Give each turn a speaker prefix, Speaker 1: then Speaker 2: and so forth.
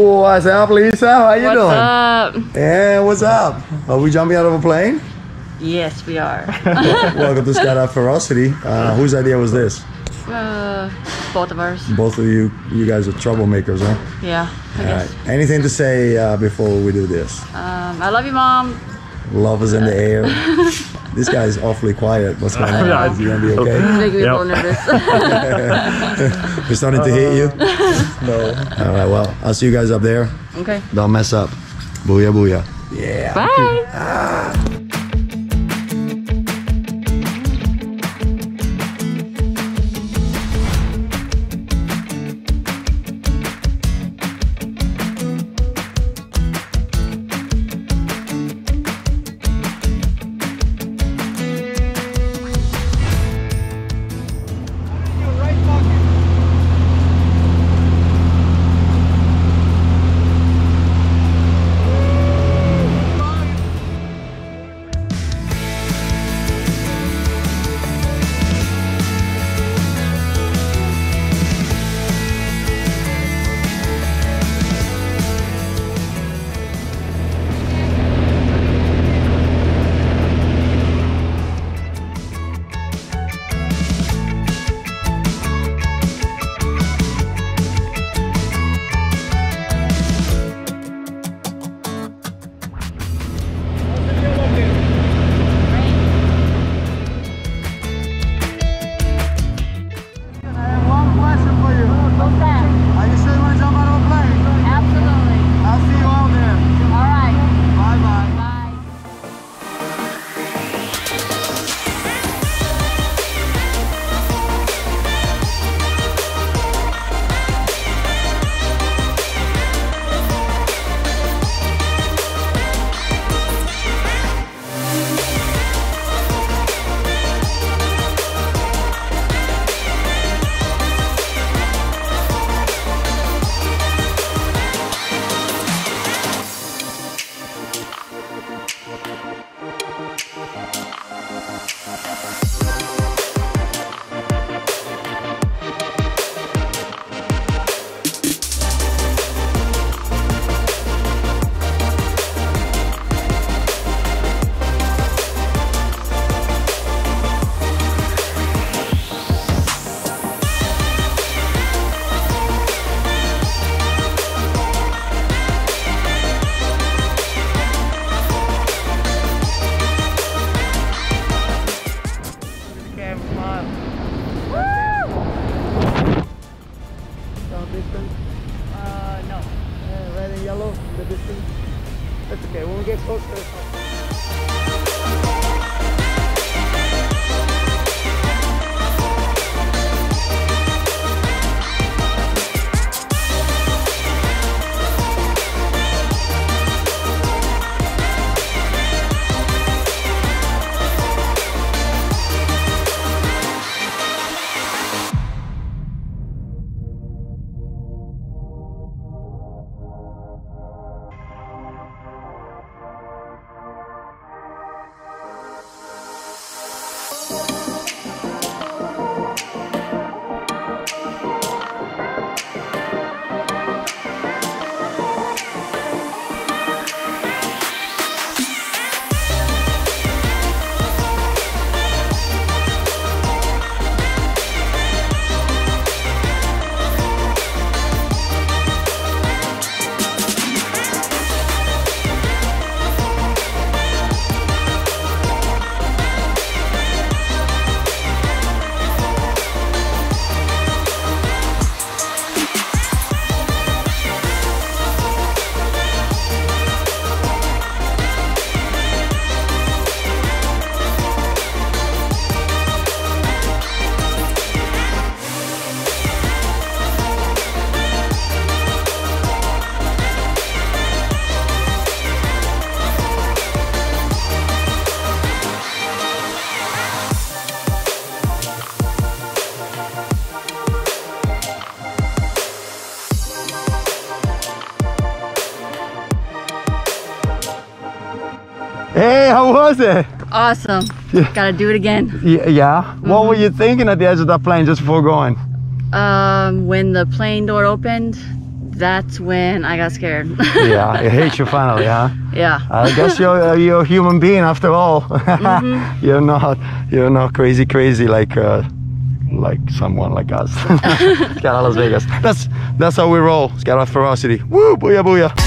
Speaker 1: What's up, Lisa? How you
Speaker 2: What's
Speaker 1: doing?
Speaker 2: up?
Speaker 1: Yeah, what's up? Are we jumping out of a plane?
Speaker 2: Yes, we are.
Speaker 1: Welcome to Skydive Fyrosity. Uh, whose idea was this?
Speaker 2: uh, both of ours.
Speaker 1: Both of you, you guys are troublemakers, huh?
Speaker 2: Yeah, I
Speaker 1: All
Speaker 2: guess.
Speaker 1: right. Anything to say uh, before we do this?
Speaker 2: Um, I love you, mom.
Speaker 1: Love is in the air. this guy's awfully quiet. What's going on?
Speaker 3: Yeah,
Speaker 1: you gonna be okay?
Speaker 2: He's making me
Speaker 3: Yep.
Speaker 2: a little nervous.
Speaker 1: We're starting to hit you.
Speaker 3: No.
Speaker 1: All right. Well, I'll see you guys up there.
Speaker 2: okay.
Speaker 1: Don't mess up. Booyah, booyah. Yeah.
Speaker 2: Bye.
Speaker 1: One
Speaker 4: Yellow, the distance. That's okay. When we get closer,
Speaker 1: Hey, how was it?
Speaker 2: Awesome. Gotta do it again.
Speaker 1: Yeah. yeah. What were you thinking at the edge of that plane just before going?
Speaker 2: Um, when the plane door opened, That's when I got scared.
Speaker 1: yeah, it hit you finally, huh?
Speaker 2: yeah.
Speaker 1: I guess you're uh, you're a human being after all. you're not you're not crazy crazy like uh, like someone like us. Las Vegas. That's that's how we roll. Skydive Fyrosity. Woo, booyah booyah.